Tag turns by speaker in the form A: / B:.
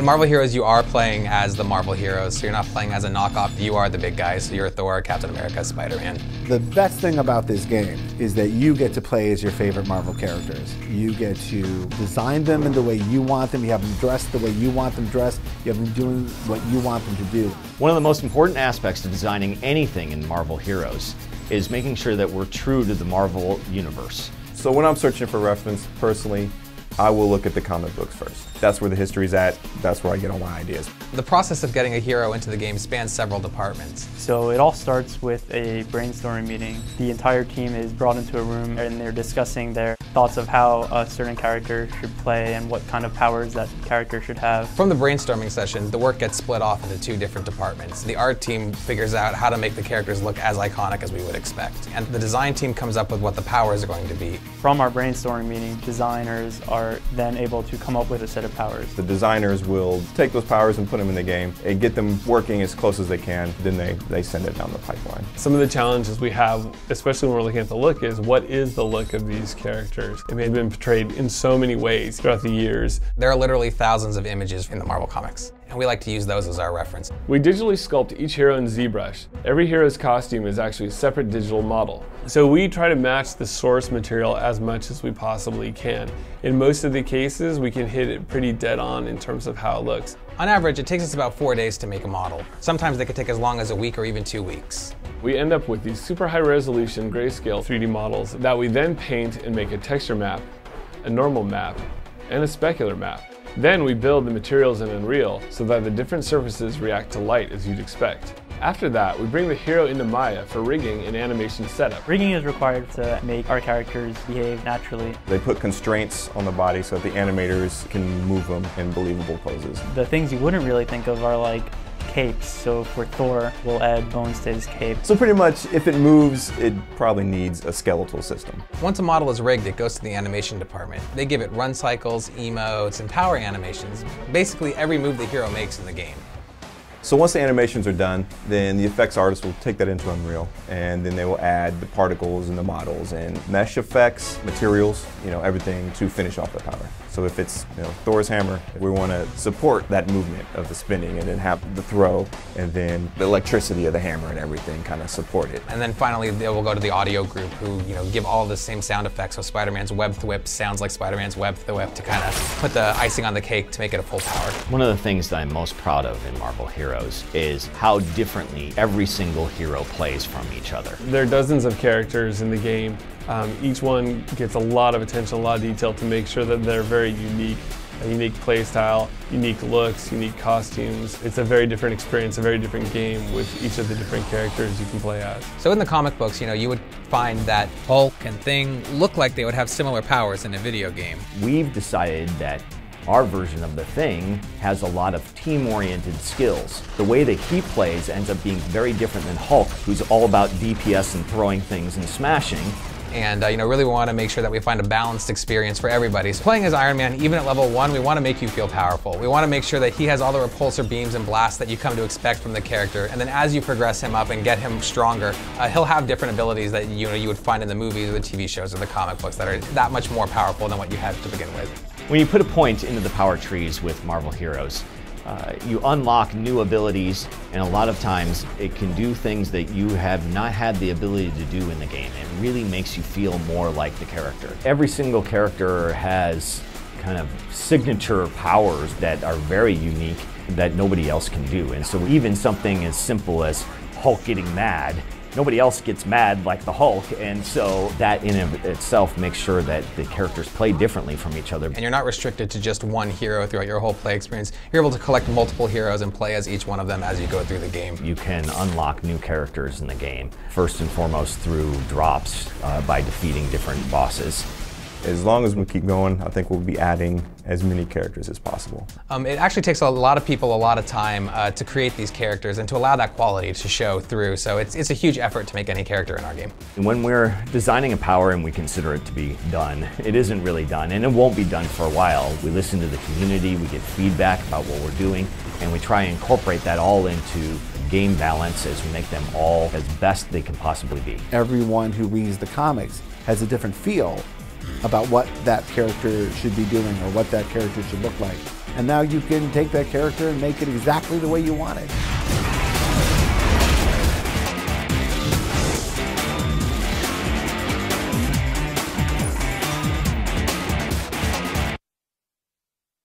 A: In Marvel Heroes, you are playing as the Marvel heroes, so you're not playing as a knockoff. You are the big guys. So you're Thor, Captain America, Spider-Man.
B: The best thing about this game is that you get to play as your favorite Marvel characters. You get to design them in the way you want them. You have them dressed the way you want them dressed. You have them doing what you want them to do.
C: One of the most important aspects to designing anything in Marvel Heroes is making sure that we're true to the Marvel universe.
D: So when I'm searching for reference, personally, I will look at the comic books first. That's where the history's at. That's where I get all my ideas.
A: The process of getting a hero into the game spans several departments.
E: So it all starts with a brainstorming meeting. The entire team is brought into a room and they're discussing their thoughts of how a certain character should play and what kind of powers that character should have.
A: From the brainstorming session, the work gets split off into two different departments. The art team figures out how to make the characters look as iconic as we would expect. And the design team comes up with what the powers are going to be.
E: From our brainstorming meeting, designers are then able to come up with a set of powers.
D: The designers will take those powers and put them in the game and get them working as close as they can. Then they, they send it down the pipeline.
F: Some of the challenges we have, especially when we're looking at the look, is what is the look of these characters? It may have been portrayed in so many ways throughout the years.
A: There are literally thousands of images in the Marvel Comics, and we like to use those as our reference.
F: We digitally sculpt each hero in ZBrush. Every hero's costume is actually a separate digital model. So we try to match the source material as much as we possibly can. In most of the cases, we can hit it pretty dead on in terms of how it looks.
A: On average, it takes us about four days to make a model. Sometimes they could take as long as a week or even two weeks.
F: We end up with these super high resolution grayscale 3D models that we then paint and make a texture map, a normal map, and a specular map. Then we build the materials in Unreal so that the different surfaces react to light as you'd expect. After that, we bring the hero into Maya for rigging and animation setup.
E: Rigging is required to make our characters behave naturally.
D: They put constraints on the body so that the animators can move them in believable poses.
E: The things you wouldn't really think of are like capes. So for Thor, we'll add bones to his cape.
D: So pretty much, if it moves, it probably needs a skeletal system.
A: Once a model is rigged, it goes to the animation department. They give it run cycles, emotes, and power animations. Basically every move the hero makes in the game.
D: So once the animations are done, then the effects artist will take that into Unreal, and then they will add the particles and the models and mesh effects, materials, you know, everything to finish off the power. So if it's you know, Thor's hammer, we want to support that movement of the spinning and then have the throw and then the electricity of the hammer and everything kind of support it.
A: And then finally, they will go to the audio group who you know give all the same sound effects. So Spider-Man's web thwip sounds like Spider-Man's web thwip to kind of put the icing on the cake to make it a full power.
C: One of the things that I'm most proud of in Marvel Heroes is how differently every single hero plays from each other.
F: There are dozens of characters in the game um, each one gets a lot of attention, a lot of detail to make sure that they're very unique. A unique playstyle, unique looks, unique costumes. It's a very different experience, a very different game with each of the different characters you can play as.
A: So in the comic books, you know, you would find that Hulk and Thing look like they would have similar powers in a video game.
C: We've decided that our version of the thing has a lot of team-oriented skills. The way that he plays ends up being very different than Hulk, who's all about DPS and throwing things and smashing
A: and uh, you know really we want to make sure that we find a balanced experience for everybody. So playing as Iron Man, even at level one, we want to make you feel powerful. We want to make sure that he has all the repulsor beams and blasts that you come to expect from the character. And then as you progress him up and get him stronger, uh, he'll have different abilities that you know you would find in the movies or the TV shows or the comic books that are that much more powerful than what you had to begin with.
C: When you put a point into the power trees with Marvel Heroes, uh, you unlock new abilities, and a lot of times it can do things that you have not had the ability to do in the game. It really makes you feel more like the character. Every single character has kind of signature powers that are very unique that nobody else can do. And so even something as simple as Hulk getting mad nobody else gets mad like the Hulk, and so that in itself makes sure that the characters play differently from each other.
A: And you're not restricted to just one hero throughout your whole play experience. You're able to collect multiple heroes and play as each one of them as you go through the game.
C: You can unlock new characters in the game, first and foremost through drops uh, by defeating different bosses.
D: As long as we keep going, I think we'll be adding as many characters as possible.
A: Um, it actually takes a lot of people a lot of time uh, to create these characters and to allow that quality to show through. So it's, it's a huge effort to make any character in our game.
C: When we're designing a power and we consider it to be done, it isn't really done and it won't be done for a while. We listen to the community, we get feedback about what we're doing, and we try and incorporate that all into game balance as we make them all as best they can possibly be.
B: Everyone who reads the comics has a different feel about what that character should be doing or what that character should look like. And now you can take that character and make it exactly the way you want it.